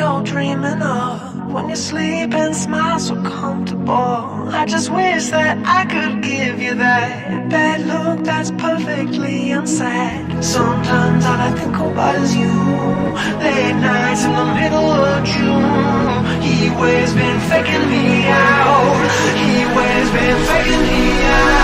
you're dreaming of. When you sleep and smile so comfortable. I just wish that I could give you that Bad look that's perfectly unsaid. Sometimes all I think about is you. Late nights in the middle of June. He always been faking me out. He always been faking me out.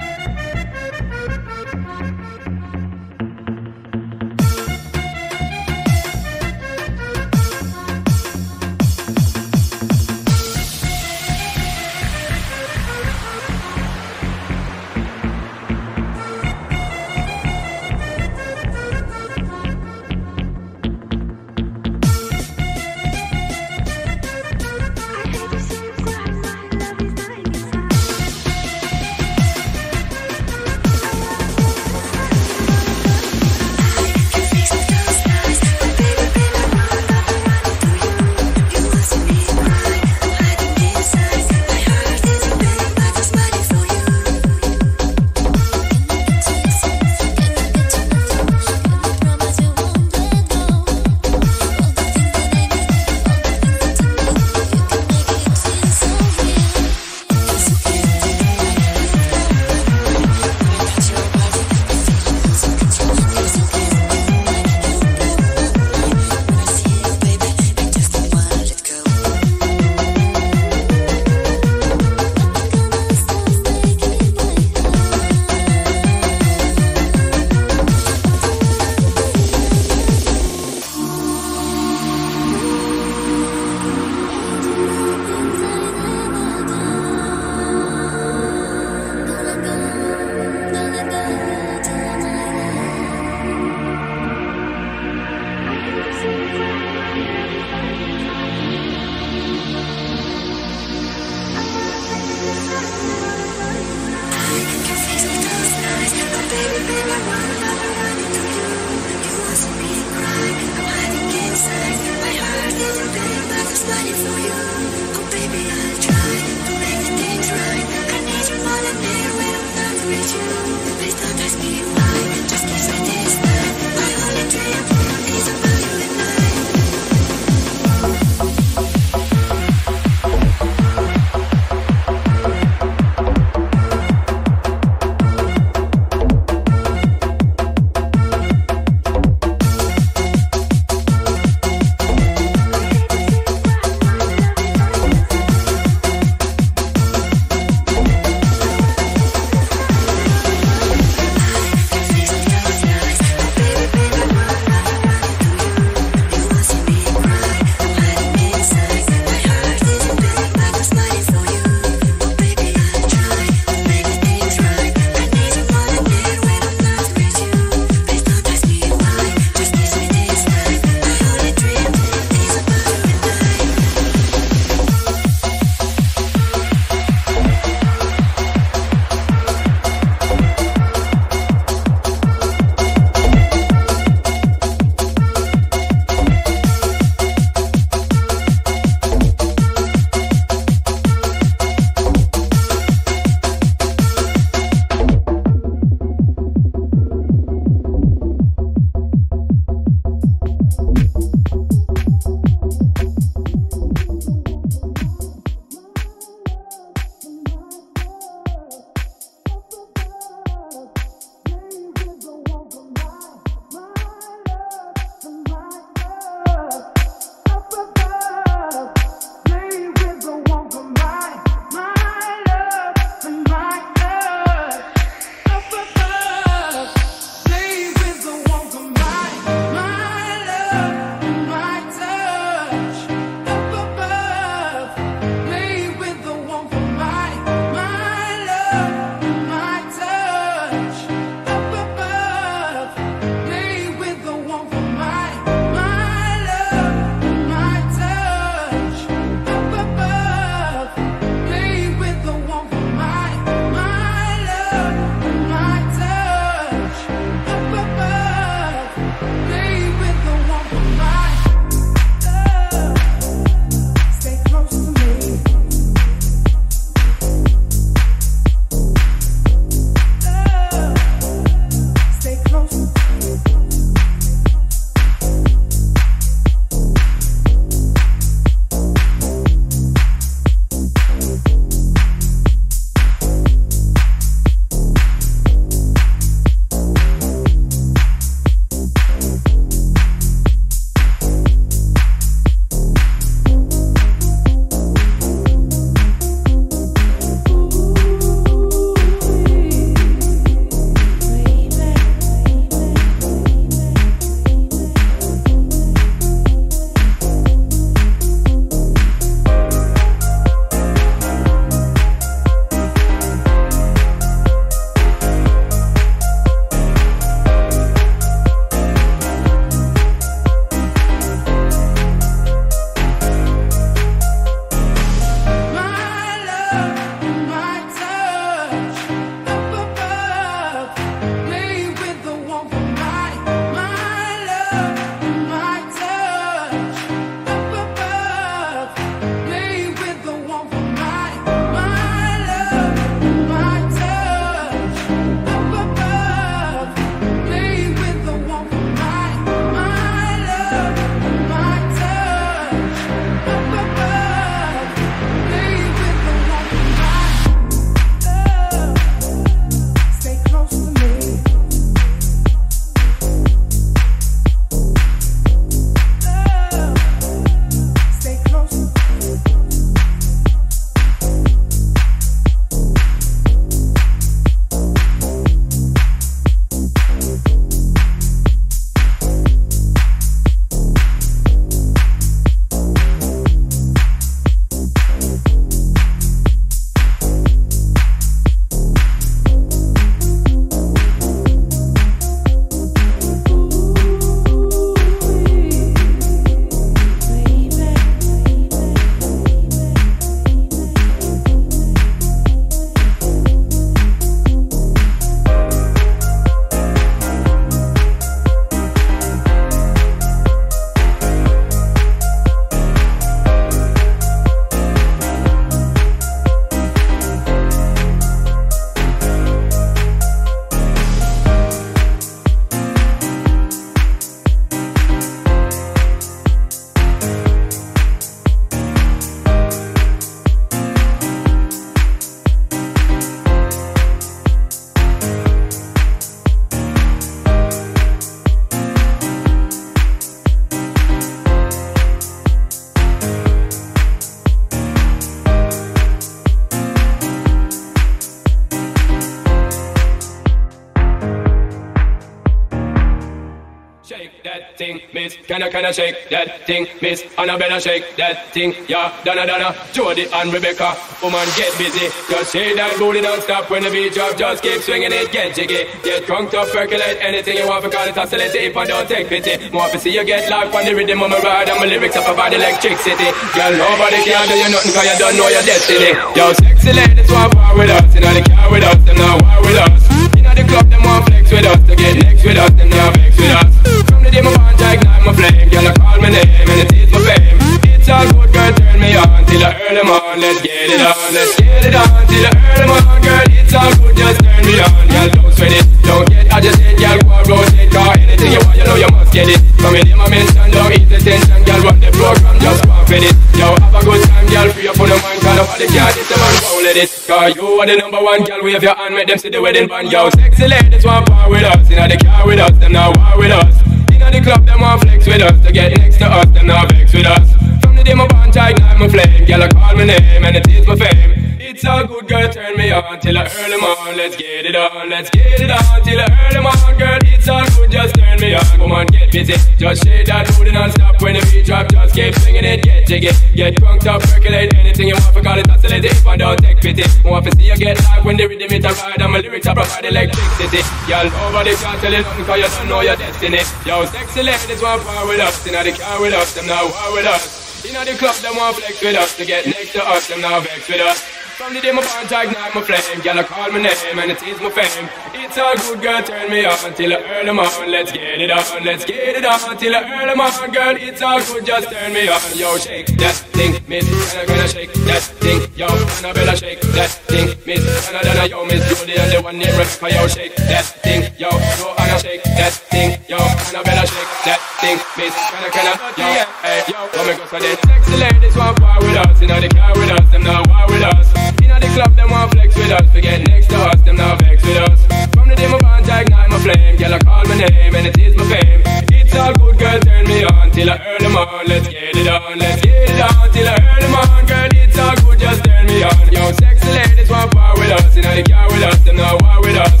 Can I, can I shake that thing, miss? Annabella shake that thing, yeah. Donna, Donna, Jody and Rebecca. Woman, get busy. Just shake that booty, don't stop when the beat drop. Just keep swinging it, get jiggy. Get drunk up, percolate anything you want for call it oscillate if I don't take pity. More to see you get life on the rhythm of my ride and my lyrics up about electricity. Girl, nobody can do you nothing cause you don't know your destiny. Yo, sexy ladies want war with us, you know they care with us, them not war with us. You know the club, them want flex with us, to get next with us, them not vex with us. The day my bond, I ignite my flame, girl, I call my name and it is my fame. It's all good, girl, turn me on till I earn them on. Let's get it on, let's get it on till I earn them on, girl. It's all good, just turn me on, girl. Don't sweat it, don't get agitated, girl. Go and rotate, car anything you want, you know you must get it. From in my mention, don't eat the tension, girl. Run the program, just go and it. Yo, have a good time, girl. Free up on the mind, cause nobody can hit the man, won't let it. Cause you are the number one, girl. Wave your hand, make them see the wedding band. Yo, sexy ladies want power with us, you know they car with us, them now war with us. Inna the club, them want flex with us. To get next to us, them not vex with us. From the day my bond, I ignite my flame. Girl, I call my name and it is my fame. It's all good, girl, turn me on till I earn them. Let's get it on, let's get it on till I earn them girl. It's all good, just turn me on. Come on, get busy, just shake that booty non-stop when the beat drop. Just keep swinging it, get jiggy, get drunk up, percolate anything you want. For call it oscillate if I don't take pity. Want to see you get live when the rhythm it a ride and my lyrics are provide electricity. Girl, nobody can tell you nothing 'cause you don't know your destiny. Yo, sexy ladies want power with us, inna the car with us, them now war with us. Inna the club, them want flex with us to get next to us, them now vex with us. From the day my bond, I ignite my flame. Girl, I call my name and it is my fame. It's all good, girl, turn me on till I earn them on. Let's get it on, let's get it on till I earn them on. Girl, it's all good, just turn me on. Yo, shake that thing, miss. Can I, can I shake that thing? Yo, Annabella, shake that thing, miss. Can I, I, yo, miss Judy and the one near Rebecca, yo, shake that thing. Yo, yo, Anna, shake that thing. Yo, Annabella, shake that thing, miss. Can I, can I, yo, hey, yo, come and go for this. Sexy ladies want war with us, you know they car with us, them not war with us. Inna the club, them want flex with us. Forget next to us, them now vex with us. From the day my bond, I ignite my flame. Girl, I call my name and it is my fame. It's all good, girl, turn me on till I earn them on. Let's get it on, let's get it on till I earn them on. Girl, it's all good, just turn me on. Yo, sexy ladies want power with us. Inna the car with us, them now war with us.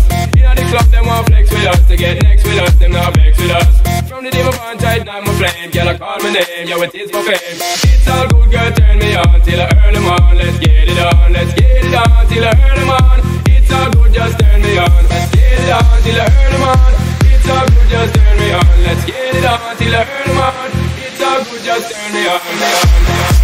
Club, them want flex with us. To get next with us, them now vex with us. From the day my bond, I ignite my flame. Girl, I call my name, yo, it is my fame. It's all good, girl, turn me on till I earn them. Let's get it on, let's get it on till I earn them. It's all good, just turn me on. Let's get it on till I earn them. It's all good, just turn me on. Let's get it on till I earn them. It's all good, just turn me on. Me on, me on.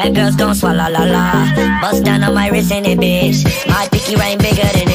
Bad girls don't swallow la la. Bust down on my wrist in it, bitch. My picky rain bigger than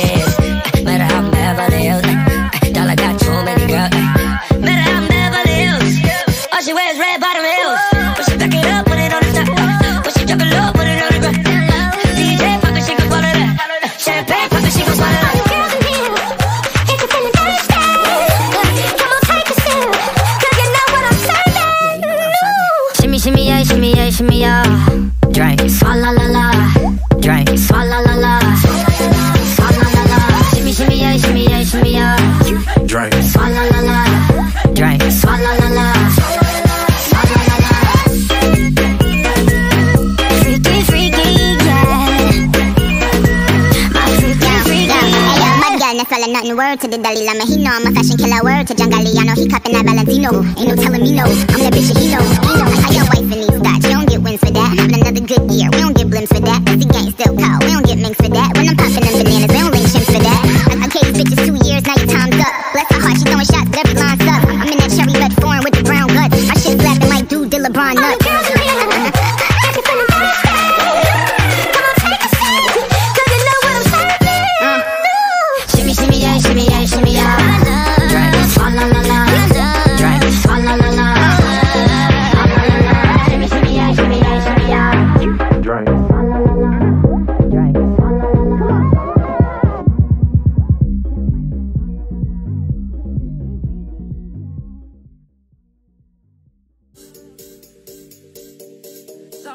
word to the Dalai Lama, he know I'm a fashion killer. Word to John he cupping that Valentino. Ain't no telling me no, I'm that bitch, he know. He know.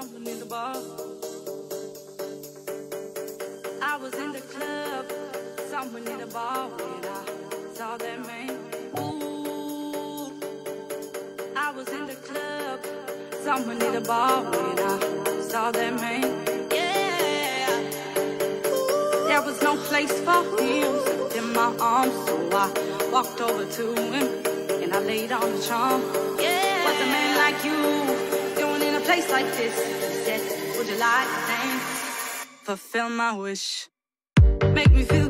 something in the bar. I was in the club, something in the bar when I saw that man. Ooh, I was in the club, something in the bar when I saw that man. Yeah, there was no place for him in my arms, so I walked over to him and I laid on the charm. Yeah, was a man like you place like this. He Would you like to thanks? Fulfill my wish. Make me feel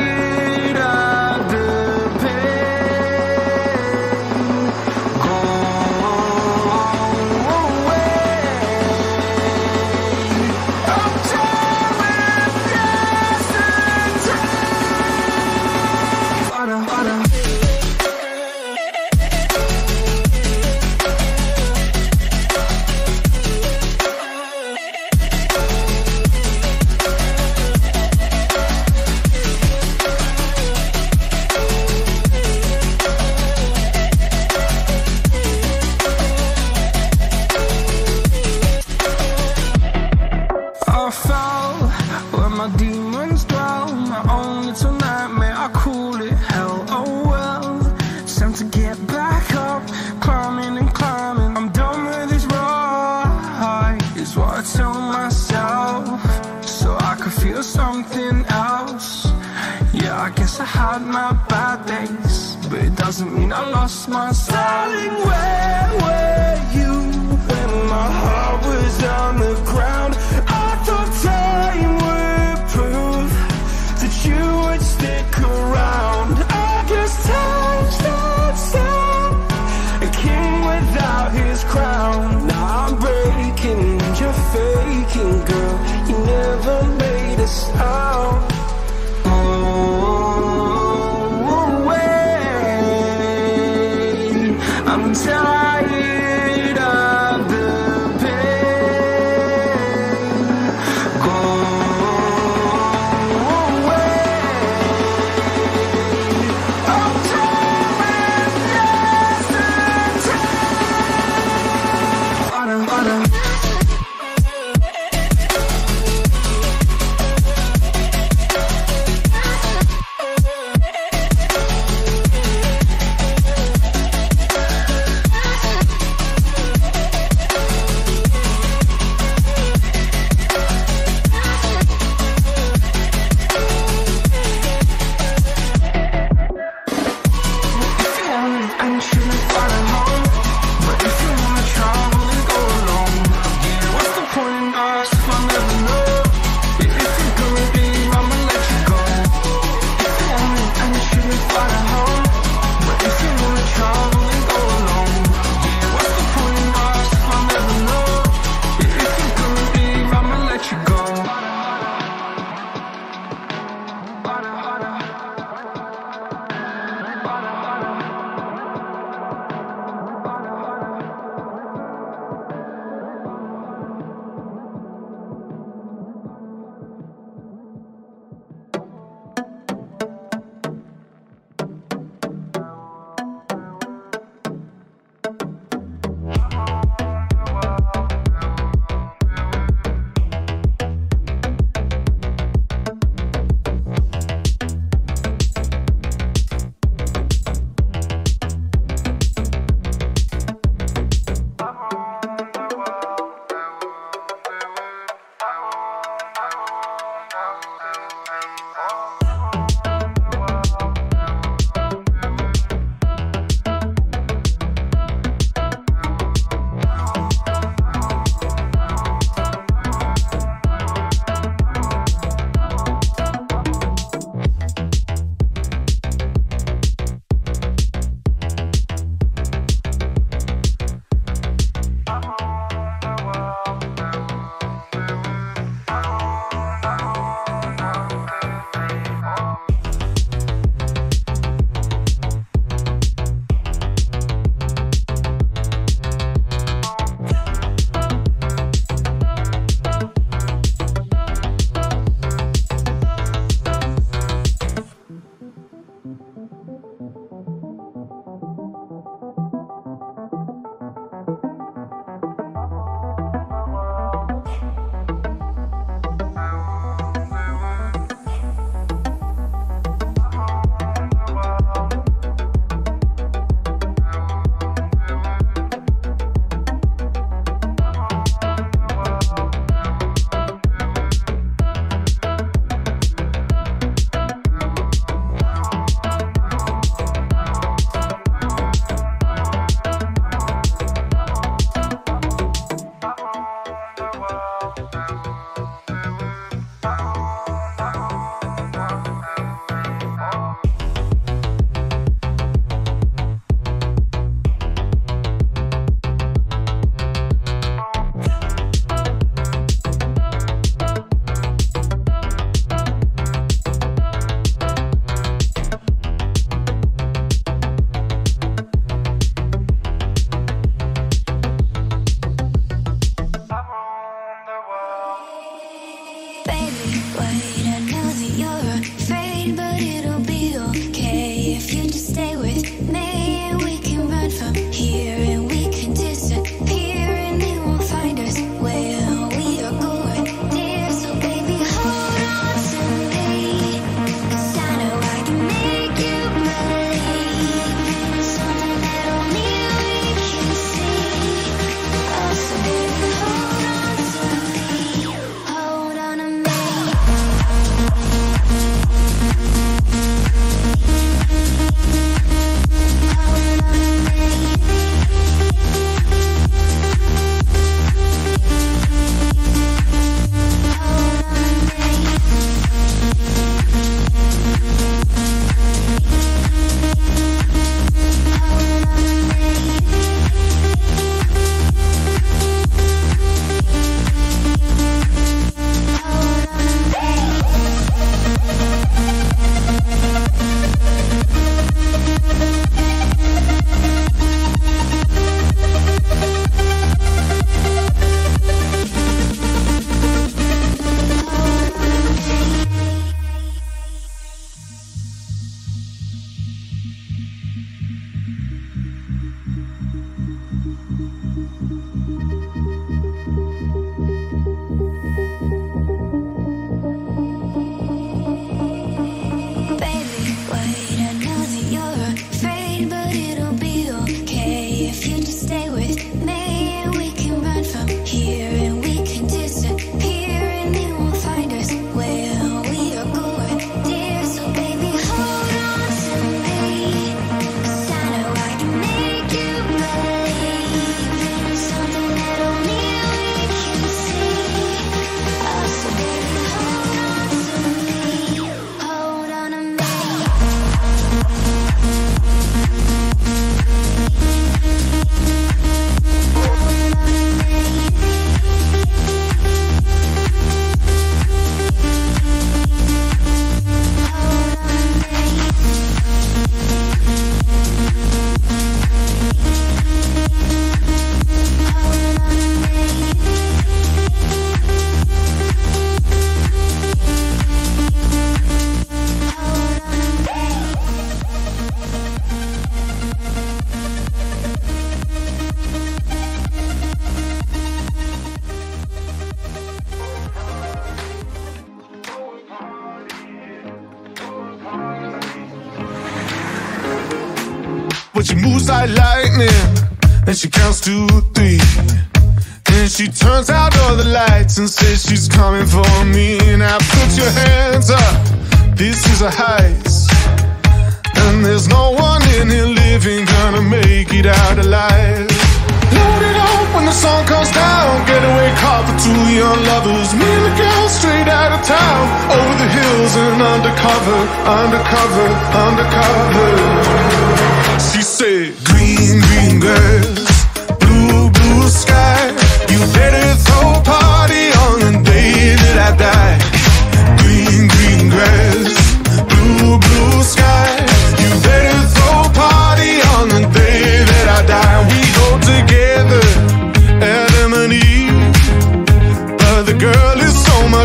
doesn't mean I lost my styling. Where were you when my heart was on the ground?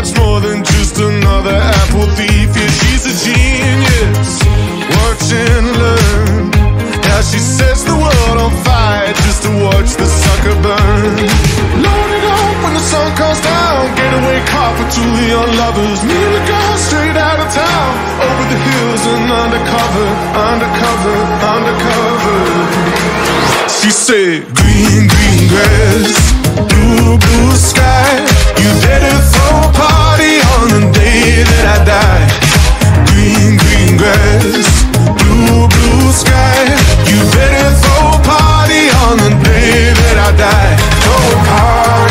much more than just another apple thief. Yeah, she's a genius. Watch and learn. Now she sets the world on fire Just to watch the sucker burn. Load it up when the sun comes down. Getaway car for Julian lovers. Me and the girl straight out of town. Over the hills and undercover Undercover, undercover. She said, green, green grass. Blue, blue sky You better throw a party on the day that I die. Green, green grass Blue, blue sky You throw a party on the day that I party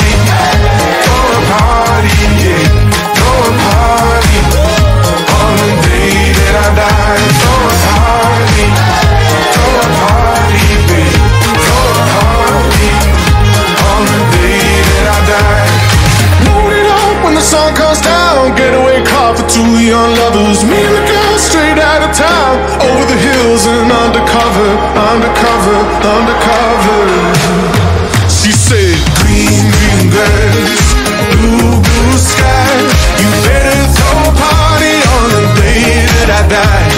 two young lovers, me and the girl straight out of town. Over the hills and undercover, undercover, undercover. She said, Green, green grass, blue, blue sky. You better throw a party on the day that I die.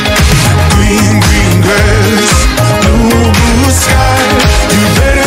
Green, green grass, blue, blue sky. You better.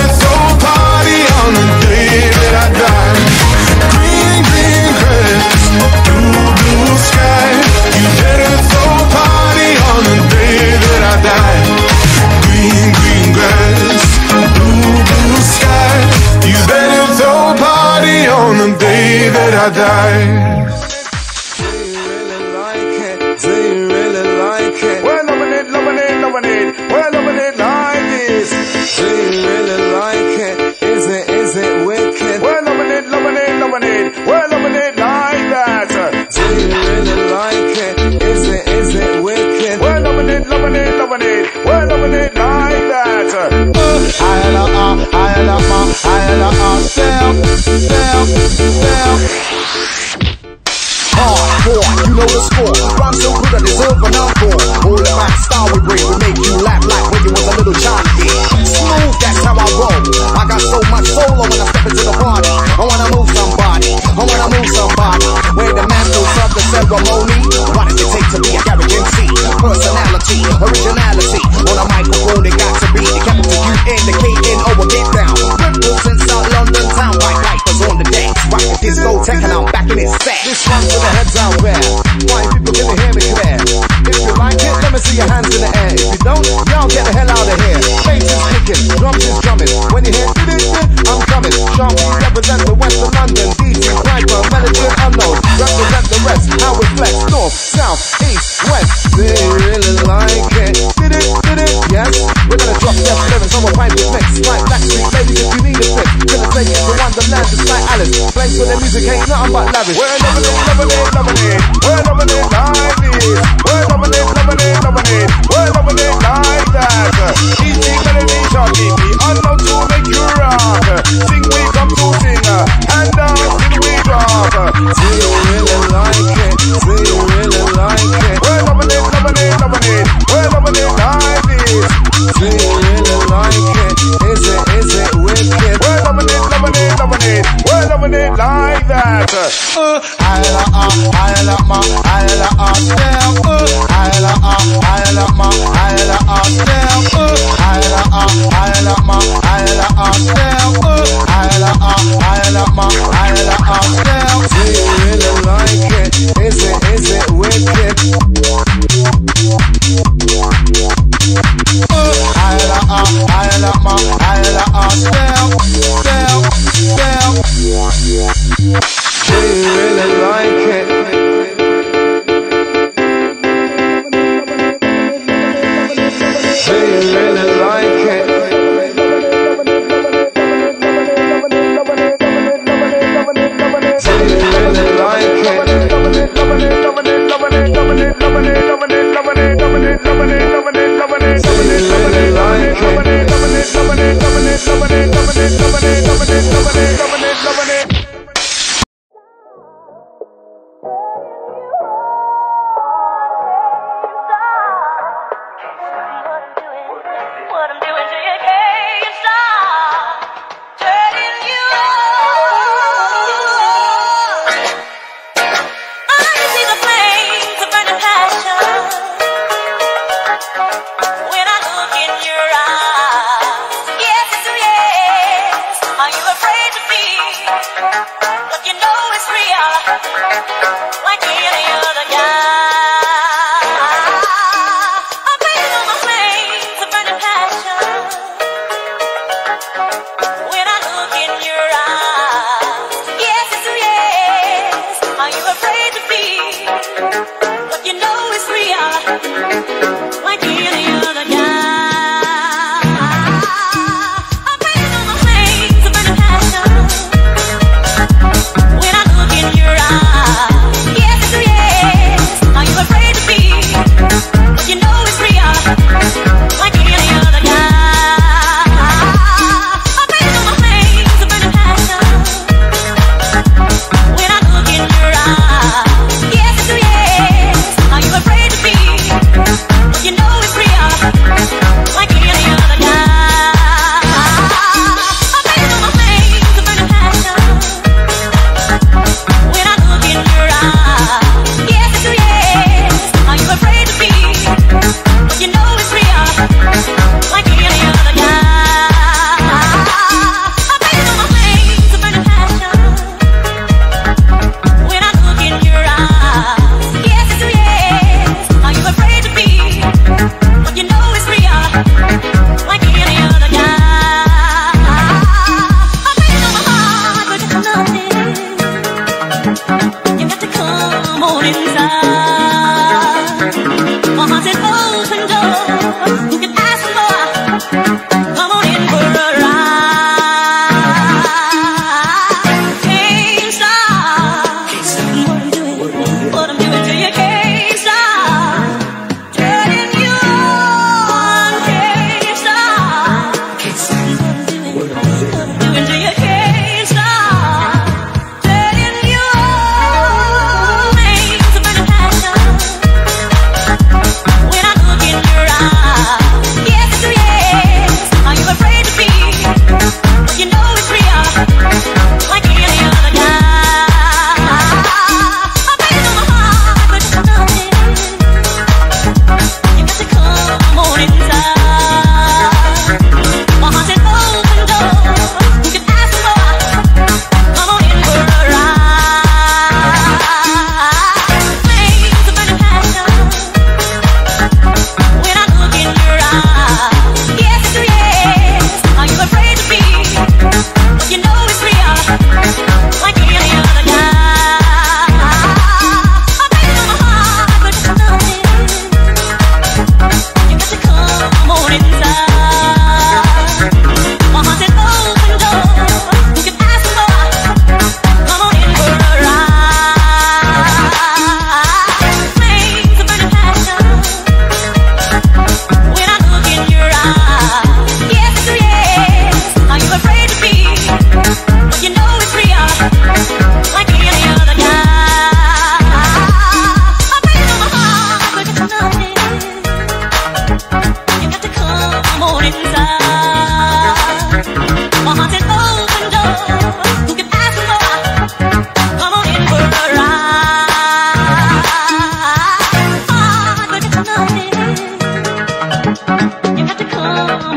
Thank you.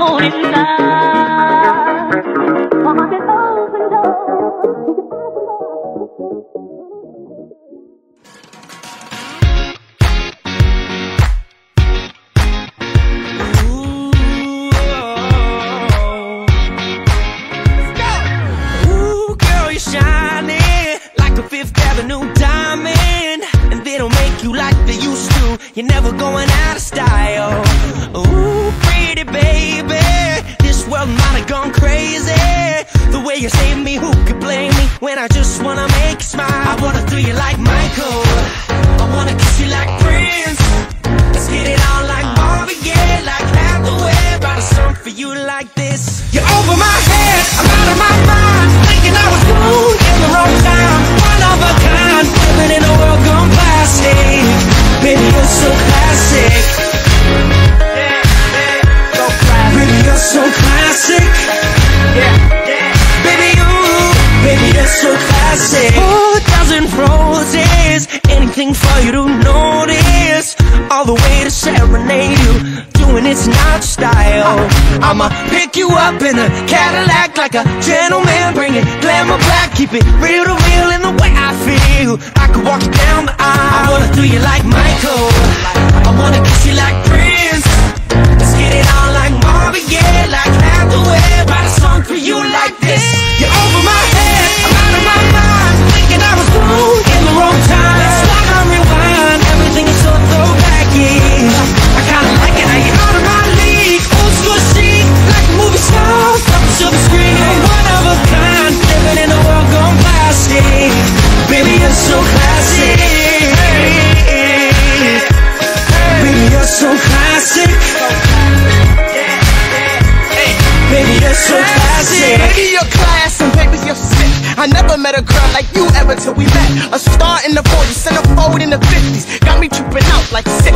法です A star in the 40s, centerfold in the 50s. Got me tripping out like sick.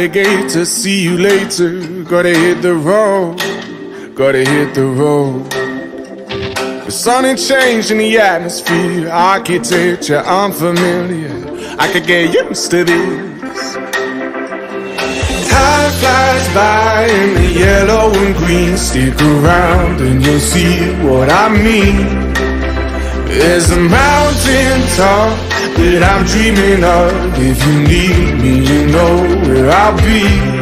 Homegrown alligator, see you later. Gotta hit the road, gotta hit the road. The sun ain't changed in the atmosphere, architecture unfamiliar. I could get used to this. Time flies by in the yellow and green. Stick around and you'll see what I mean. There's a mountain top that I'm dreaming of. If you need me, you know where I'll be.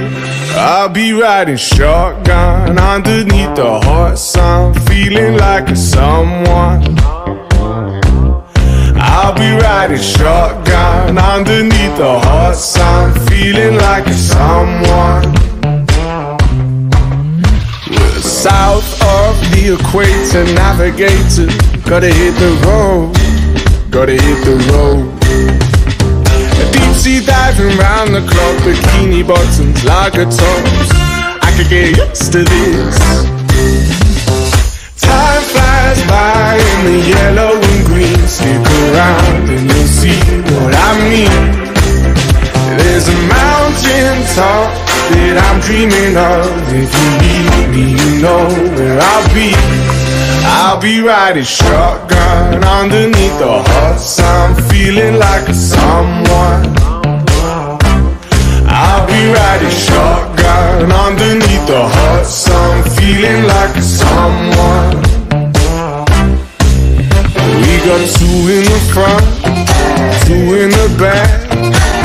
I'll be riding shotgun underneath the hot sun, feeling like a someone. I'll be riding shotgun underneath the hot sun, feeling like a someone. We're south of the equator, navigator. Gotta hit the road, gotta hit the road. Deep sea diving round the clock, bikini bottoms, lager tops. I could get used to this. Time flies by in the yellow and green. Stick around and you'll see what I mean. There's a mountain top that I'm dreaming of. If you need me, you know where I'll be. I'll be riding shotgun underneath the hot sun, feeling like a someone. I'll be riding shotgun underneath the hot sun, feeling like a someone. We got two in the front, two in the back,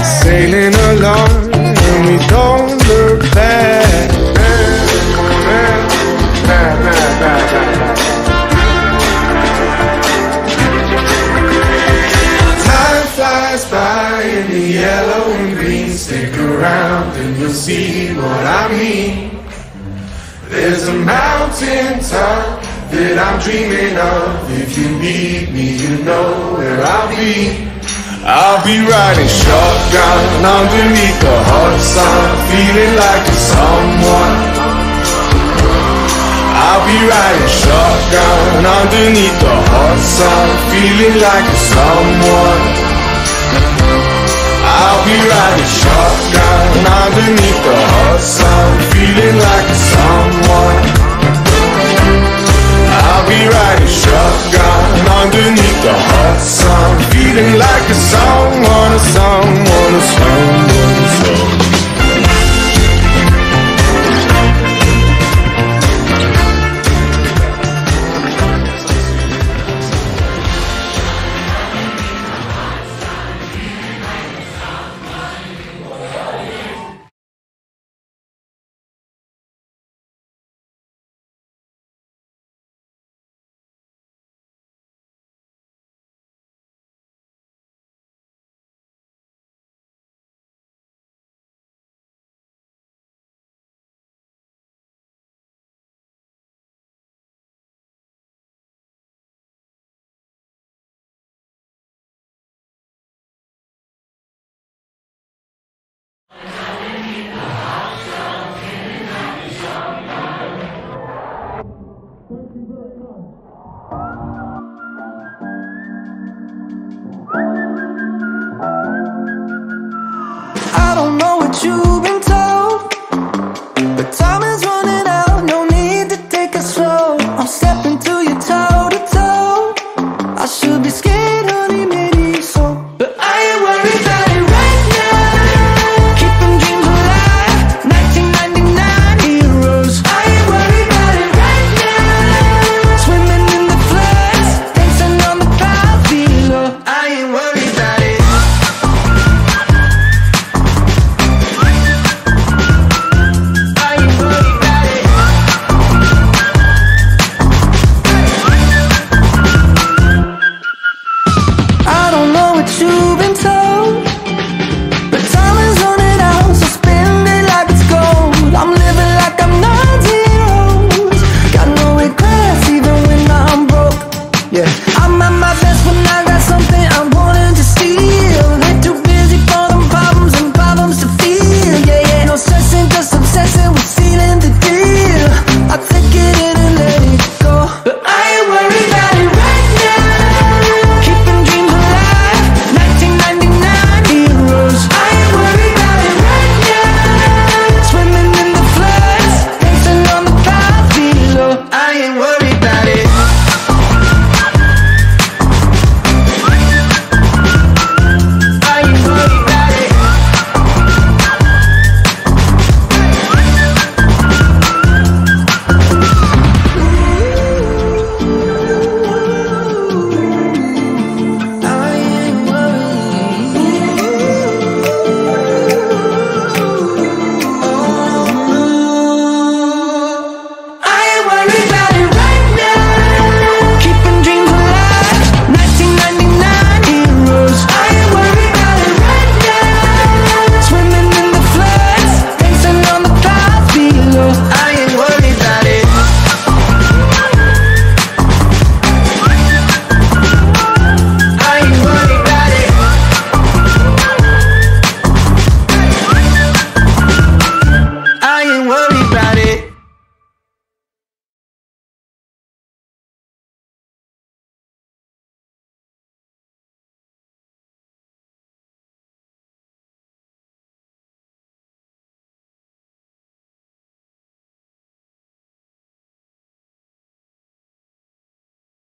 sailing along, and we don't look back. Time yellow and green. Stick around and you'll see what I mean. There's a mountain top that I'm dreaming of. If you need me, you know where I'll be. I'll be riding shotgun underneath the hot sun, feeling like a someone. I'll be riding shotgun underneath the hot sun, feeling like a someone. I'll be riding shotgun underneath the hot sun, feeling like a someone. I'll be riding shotgun underneath the hot sun, feeling like a someone,